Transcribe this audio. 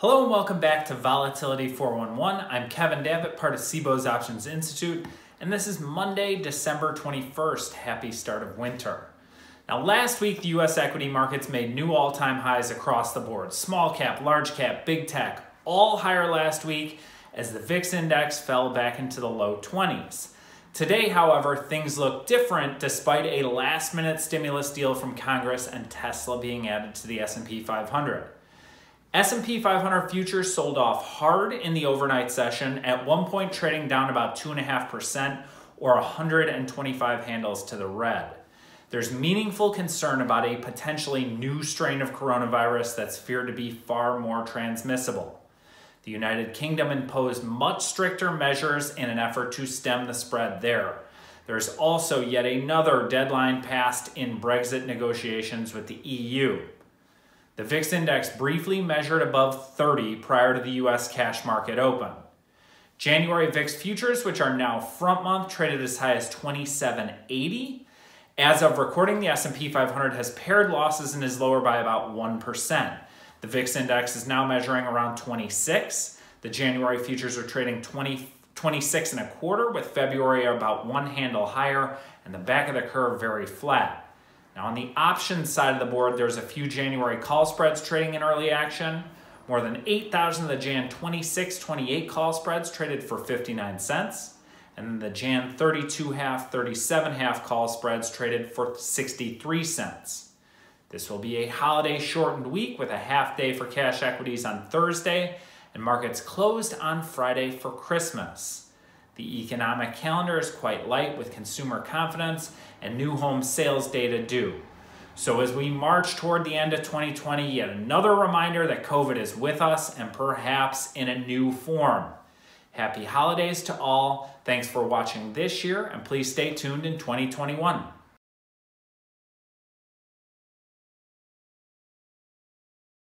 Hello and welcome back to Volatility 411. I'm Kevin Davitt, part of CBOE's Options Institute, and this is Monday, December 21st. Happy start of winter. Now, last week, the US equity markets made new all time highs across the board. Small cap, large cap, big tech, all higher last week as the VIX index fell back into the low 20s. Today, however, things look different despite a last minute stimulus deal from Congress and Tesla being added to the S&P 500. S&P 500 futures sold off hard in the overnight session, at one point trading down about 2.5% or 125 handles to the red. There's meaningful concern about a potentially new strain of coronavirus that's feared to be far more transmissible. The United Kingdom imposed much stricter measures in an effort to stem the spread there. There's also yet another deadline passed in Brexit negotiations with the EU. The VIX index briefly measured above 30 prior to the US cash market open. January VIX futures, which are now front month, traded as high as 2780. As of recording, the S&P 500 has pared losses and is lower by about 1%. The VIX index is now measuring around 26. The January futures are trading 20, 26 and a quarter, with February about one handle higher, and the back of the curve very flat. Now on the options side of the board, there's a few January call spreads trading in early action. More than 8,000 of the Jan 26, 28 call spreads traded for 59 cents. And then the Jan 32 half, 37 half call spreads traded for 63 cents. This will be a holiday shortened week with a half day for cash equities on Thursday and markets closed on Friday for Christmas. The economic calendar is quite light with consumer confidence and new home sales data due. So as we march toward the end of 2020, yet another reminder that COVID is with us and perhaps in a new form. Happy holidays to all. Thanks for watching this year and please stay tuned in 2021.